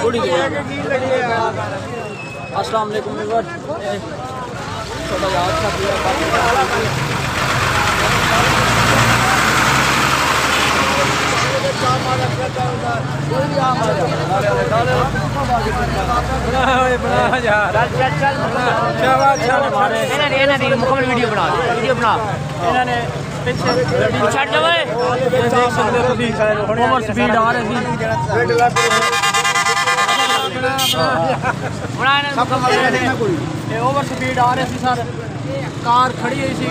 थोड़ी अस्सलाम वालेकुम व्यूअर छोटा याद था पूरा मुकम्मल वीडियो बना वीडियो बना ਇਹਨਾਂ ਨੇ ਪਿੱਛੇ ਛੱਡ ਜਾ ਓਏ ਇਹ ਦੇਖ ਸਕਦੇ ਹੋ ਤੁਸੀਂ ਓਵਰ ਸਪੀਡ ਆ ਰਹੀ ਸੀ ਬਣਾ ਇਹਨਾਂ ਇਹ ਓਵਰ ਸਪੀਡ ਆ ਰਹੇ ਸੀ ਸਰ ਕਾਰ ਖੜੀ ਹੋਈ ਸੀ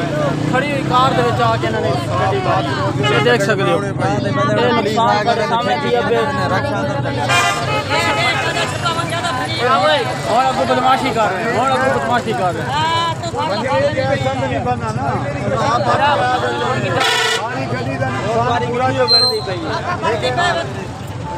ਖੜੀ ਹੋਈ ਕਾਰ ਦੇ ਵਿੱਚ ਆ ਕੇ ਇਹਨਾਂ ਨੇ ਗੱਡੀ ਬਾਹਰ ਇਹ ਦੇਖ ਸਕਦੇ ਹੋ ਇਹ ਨੁਕਸਾਨ ਕਰ ਸਾਹਮਣੇ ਕੀ ਅੱਗੇ ਹੁਣ ਅੱਗੋਂ ਬਦਮਾਸ਼ੀ ਕਰ ਰਹੇ ਹੁਣ ਅੱਗੋਂ ਬਦਮਾਸ਼ੀ ਕਰ ਰਹੇ ਮਾਰੀ ਗੱਡੀ ਦਾ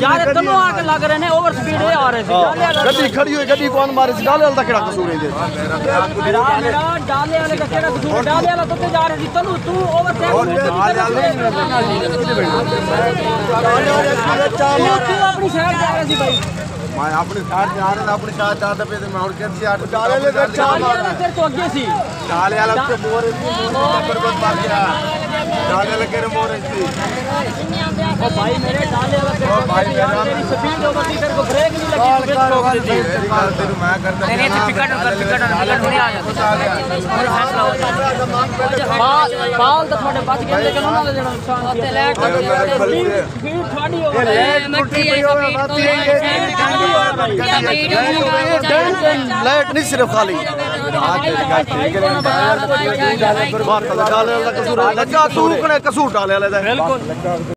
ਯਾਰ ਇੱਧਰੋਂ ਆ ਕੇ ਲੱਗ ਰਹੇ ਨੇ ਓਵਰ ਸਪੀਡ ਇਹ ਆ ਰਹੇ ਸੀ। ਡਾਲੇ ਵਾਲਾ ਗੱਡੀ ਖੜੀ ਹੋਈ ਗੱਡੀ ਕੌਣ ਮਾਰੇ ਸੀ? ਡਾਲੇ ਵਾਲਾ ਦਾ ਕਿਹੜਾ ਕਸੂਰ ਇਹਦੇ ਮੇਰਾ ਮੇਰਾ ਡਾਲੇ ਵਾਲੇ ਦਾ ਕਿਹੜਾ ਕਸੂਰ ਡਾਲੇ ਵਾਲਾ ਤੋਂ ਜਾ ਰਹੇ ਸੀ? ਤੈਨੂੰ ਤੂੰ ਓਵਰ ਟੈਕ ਆਪਣੀ ਸ਼ਹਿਰ ਜਾ ਰਹੇ ਸੀ ਬਾਈ? ਮੈਂ ਆਪਣੀ ਕਾਰ ਤੇ ਆ ਰਿਹਾ ਆਪਣੀ ਕਾਰ ਚਾਰ ਦੇ ਪੇ ਤੇ ਮੈਂ ਹੁਣ ਕਿੱਥੇ ਸੀ ਆਟੋ ਚਾਲੇ ਦੇ ਚਾਲੇ ਵਾਲਾ ਫਿਰ ਤੋਂ ਅੱਗੇ ਸੀ। ਚਾਲੇ ਵਾਲਾ ਉੱਤੇ ਮੋਰ ਨੰਬਰ ਬੰਦ ਮਾਰ ਗਿਆ। डाले लगे रे मोरे इसी ओ भाई मेरे डाले लगे ओ भाई मेरा मेरी स्पीड ओवर थी तेरे को ब्रेक नहीं लगी। ब्रेक रोक दी तेरी बात तेरे मैं करता तेरे से हाँ, पिकट कर पिकट कर पिकट होने आ जाता और फैसला लगा जाता ਬਾਲ ਬਾਲ ਤਾਂ ਤੁਹਾਡੇ ਬਚ ਗਏ ਲੇਕਿਨ ਉਹਨਾਂ ਦਾ ਜਿਹੜਾ ਨੁਕਸਾਨ ਉੱਤੇ ਲੈ ਕੇ ਠਾਣੀ ਹੋ ਗਈ ਮੱਕੀ ਆਈ ਤਾਂ ਪੀੜ ਤੋਂ ਲਾਈਟ ਨਹੀਂ ਸਿਰਫ ਖਾਲੀ ਕਸੂਰ ਲੱਗਾ ਤੂੰ ਕਨੇ ਕਸੂਰ ਡਾਲਿਆ ਲੈਦਾ ਬਿਲਕੁਲ